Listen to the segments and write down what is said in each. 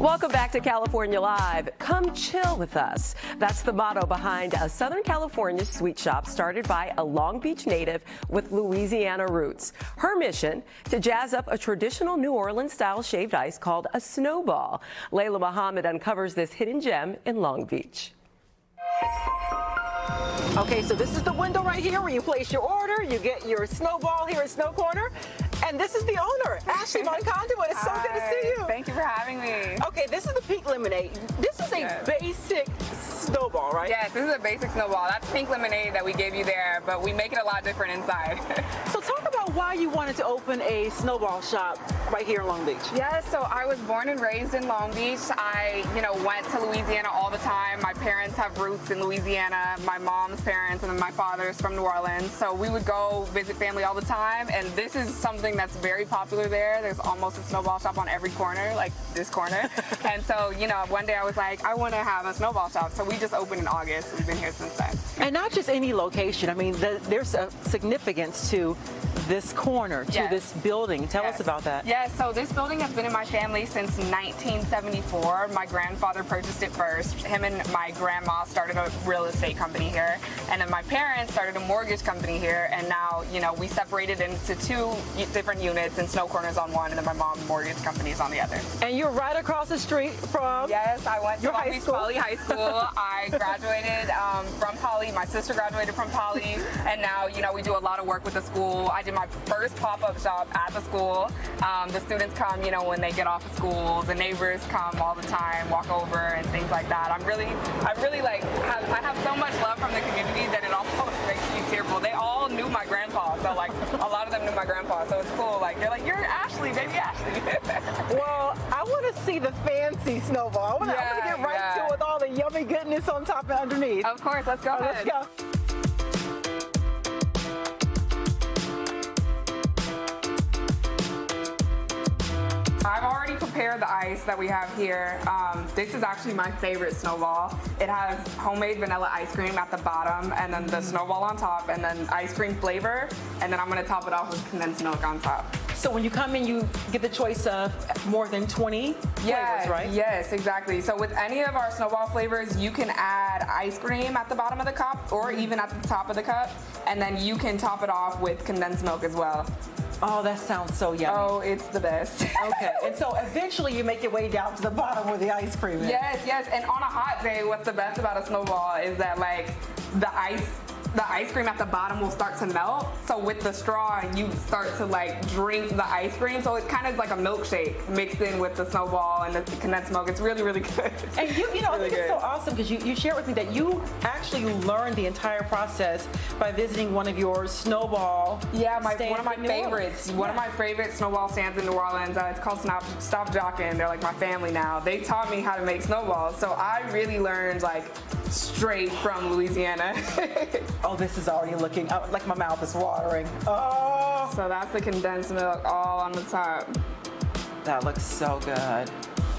Welcome back to California Live. Come chill with us. That's the motto behind a Southern California sweet shop started by a Long Beach native with Louisiana roots. Her mission to jazz up a traditional New Orleans style shaved ice called a snowball. Laila Muhammad uncovers this hidden gem in Long Beach. Okay, so this is the window right here where you place your order. You get your snowball here at SnoCorner. And this is the owner, Ashley Monconduit. It's so good to see you. Thank you for having me. Okay, this is the pink lemonade. This is a Yes. basic snowball, right? Yes, this is a basic snowball. That's pink lemonade that we gave you there, but we make it a lot different inside. So talk about why you wanted to open a snowball shop right here in Long Beach. yes, so I was born and raised in Long Beach. I, you know, went to Louisiana all the time. My parents have roots in Louisiana. My mom's parents and then my father's from New Orleans. So we would go visit family all the time, and this is something that's very popular there. There's almost a snowball shop on every corner, like this corner. and so, you know, one day I was like, I want to have a snowball shop. So we just opened in August. We've been here since then. And not just any location. I mean, the, there's a significance to this corner, to Yes. this building. Tell us about that. Yes, so this building has been in my family since 1974. My grandfather purchased it first. Him and my grandma started a real estate company here. And then my parents started a mortgage company here. And now, you know, we separated into two different units and SnoCorner's on one and then my mom's mortgage company is on the other. And you're right across the street from. Yes, I went to Long high Beach school? Poly High School. I graduated um, from Poly. My sister graduated from Poly, and now you know we do a lot of work with the school. I did my first pop-up shop at the school. Um, Um, the students come, you know, when they get off of school. The neighbors come all the time, walk over and things like that. I'm really, I really like, have, I have so much love from the community that it almost makes me tearful. They all knew my grandpa, so like a lot of them knew my grandpa, so it's cool. Like they're like, you're Ashley, baby Ashley. Well, I want to see the fancy snowball. I want to Yeah, get right yeah. to it with all the yummy goodness on top and underneath. of course, let's go right, let's go. The ice that we have here. Um, this is actually my favorite snowball. It has homemade vanilla ice cream at the bottom and then the snowball on top and then ice cream flavor. And then I'm gonna top it off with condensed milk on top. So when you come in, you get the choice of more than 20 flavors, right? Yes, exactly. So with any of our snowball flavors, you can add ice cream at the bottom of the cup or even at the top of the cup. And then you can top it off with condensed milk as well. Oh, that sounds so yummy. Oh, it's the best. Okay, and so eventually you make your way down to the bottom where the ice cream is. Yes, yes. And on a hot day, what's the best about a snowball is that like the ice the ice cream at the bottom will start to melt. So with the straw, you start to like drink the ice cream. So it's kind of like a milkshake mixed in with the snowball and the condensed milk. It's really, really good. And you, you know, I Really think it's so awesome because you, you shared with me that you actually learned the entire process by visiting one of your snowball. Yeah, my, one of my favorites. Orleans. One of my favorite snowball stands in New Orleans. Uh, it's called Stop, Stop Jockin'. They're like my family now. They taught me how to make snowballs, so I really learned like straight from Louisiana. Oh, this is already looking uh, like my mouth is watering. Oh, so that's the condensed milk all on the top. that looks so good.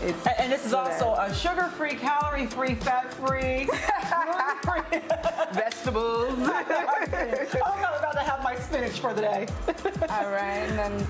It's And, this is also a sugar-free, calorie-free, fat-free, gluten-free. vegetables. I'm about to have my spinach for the day. all right, and then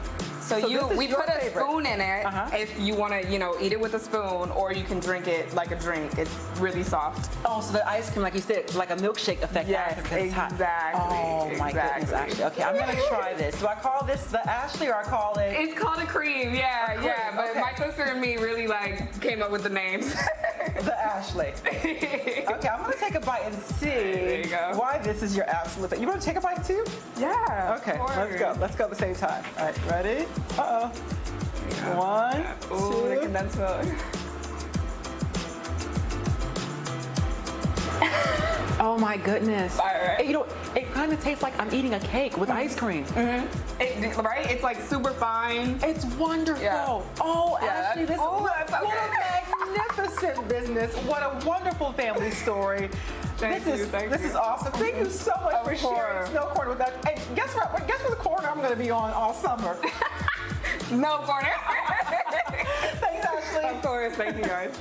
so, So you we put a favorite. spoon in it Uh-huh. if you want to, you know, eat it with a spoon, or you can drink it like a drink. It's really soft. Oh, so the ice cream, like you said, like a milkshake effect. Yes, after it's hot. exactly, Oh my goodness, exactly. Ashley. Okay, I'm gonna try this. Do I call this the Ashley or I call it? It's called a cream, yeah, cream, yeah. But okay. my sister and me really like came up with the names. The Ashley. Okay, I'm gonna a bite and see why this is your absolute. favorite. You want to take a bite too? yeah. Okay, let's go. Let's go at the same time. All right, ready? Uh oh. One, Ooh, the condensed milk. Oh my goodness. All right. It- you know, it kind of tastes like I'm eating a cake with ice cream. It, right? It's like super fine. It's wonderful. Yeah. Oh, Yeah, Ashley, this oh, what, that's so what good. a magnificent business. What a wonderful family story. Thank this you, is this you. is awesome. Thank you so much Of for sharing course. SnoCorner with us. And guess what? Guess what the corner I'm going to be on all summer. No corner. Thanks, Ashley. of course. Thank you guys.